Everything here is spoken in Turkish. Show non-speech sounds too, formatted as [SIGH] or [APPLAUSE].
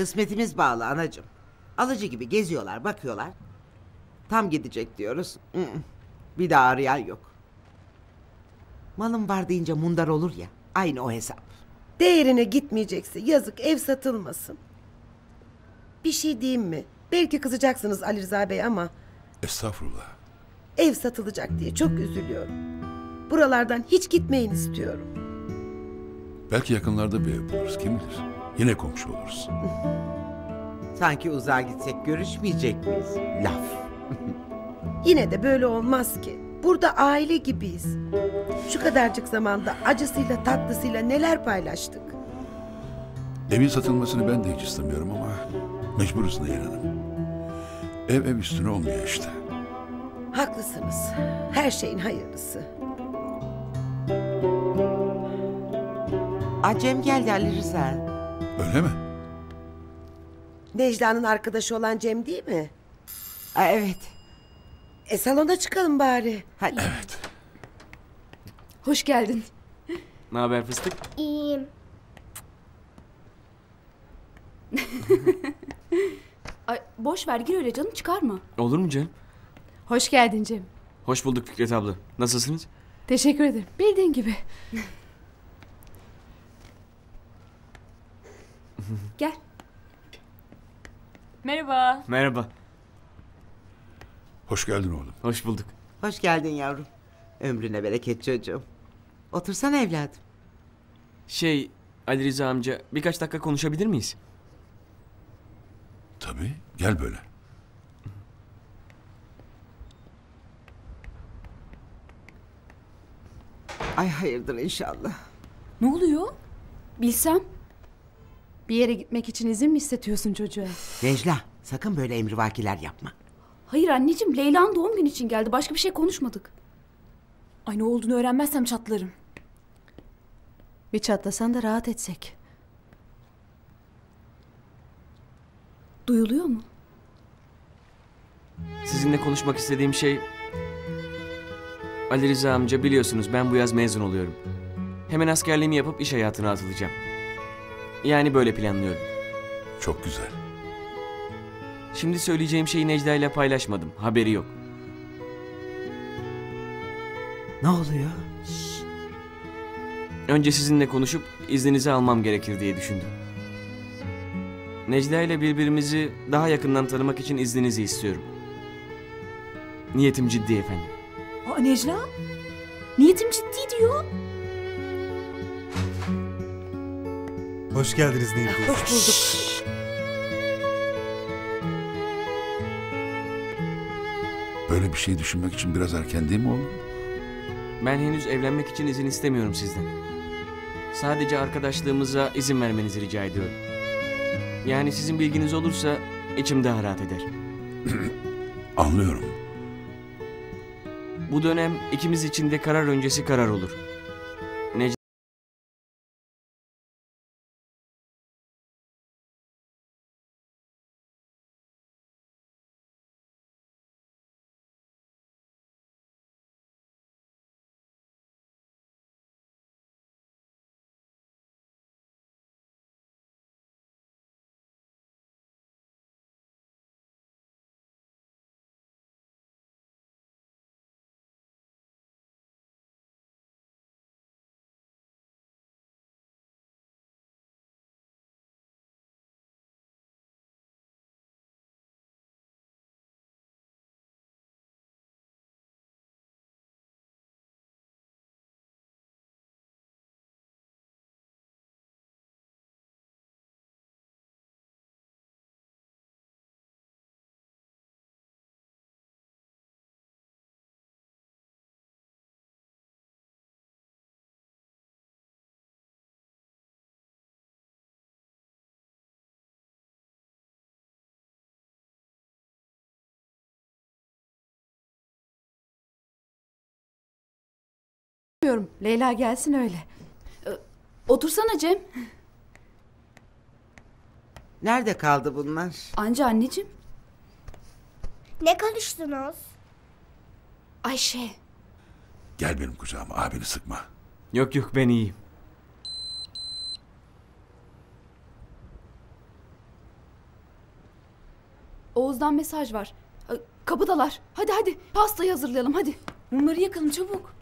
Kısmetimiz bağlı anacığım. Alıcı gibi geziyorlar, bakıyorlar. Tam gidecek diyoruz. Bir daha arayan yok. Malım var deyince mundar olur ya. Aynı o hesap. Değerine gitmeyecekse yazık ev satılmasın. Bir şey diyeyim mi? Belki kızacaksınız Ali Rıza Bey ama Estağfurullah. ev satılacak diye çok üzülüyorum. Buralardan hiç gitmeyin istiyorum. Belki yakınlarda bir ev buluruz kim bilir. Yine komşu oluruz. Sanki uzağa gitsek görüşmeyecek miyiz? Laf. [LAUGHS] Yine de böyle olmaz ki. Burada aile gibiyiz. Şu kadarcık zamanda acısıyla tatlısıyla neler paylaştık. Evin satılmasını ben de hiç istemiyorum ama mecburuz Nehir Hanım. Ev ev üstüne olmuyor işte. Haklısınız. Her şeyin hayırlısı. Acem geldi Ali Rıza. Öyle mi? Necla'nın arkadaşı olan Cem değil mi? Aa, evet. E salona çıkalım bari. Hadi. Evet. Hoş geldin. Ne haber fıstık? İyiyim. Ay, boş ver gir öyle canım çıkarma. Olur mu canım? Hoş geldin Cem. Hoş bulduk Fikret abla. Nasılsınız? Teşekkür ederim. Bildiğin gibi. Gel. Merhaba. Merhaba. Hoş geldin oğlum. Hoş bulduk. Hoş geldin yavrum. Ömrüne bereket çocuğum. Otursana evladım. Şey Ali Rıza amca birkaç dakika konuşabilir miyiz? Tabii. Gel böyle. Ay hayırdır inşallah. Ne oluyor? Bilsem. Bir yere gitmek için izin mi istetiyorsun çocuğa? Necla sakın böyle emrivakiler yapma. Hayır anneciğim Leyla'nın doğum günü için geldi. Başka bir şey konuşmadık. Ay ne olduğunu öğrenmezsem çatlarım. Bir çatlasan da rahat etsek. Duyuluyor mu? Sizinle konuşmak istediğim şey... Ali Rıza amca biliyorsunuz ben bu yaz mezun oluyorum. Hemen askerliğimi yapıp iş hayatına atılacağım. Yani böyle planlıyorum. Çok güzel. Şimdi söyleyeceğim şeyi Necla ile paylaşmadım. Haberi yok. Ne oluyor? Önce sizinle konuşup izninizi almam gerekir diye düşündüm. Necla ile birbirimizi daha yakından tanımak için izninizi istiyorum. Niyetim ciddi efendim. Aa Necla? Niyetim ciddi diyor. Hoş geldiniz Nehir Bey. Hoş bulduk. Böyle bir şey düşünmek için biraz erken değil mi oğlum? Ben henüz evlenmek için izin istemiyorum sizden. Sadece arkadaşlığımıza izin vermenizi rica ediyorum. Yani sizin bilginiz olursa içim daha rahat eder. Anlıyorum. Bu dönem ikimiz için de karar öncesi karar olur. Bilmiyorum. Leyla gelsin öyle. Otursana Cem. Nerede kaldı bunlar? Anca anneciğim. Ne konuştunuz? Ayşe. Gel benim kucağıma abini sıkma. yok yok ben iyiyim. Oğuz'dan mesaj var. Ee, Kapıdalar. Hadi hadi pastayı hazırlayalım hadi. Mumları yakalım çabuk.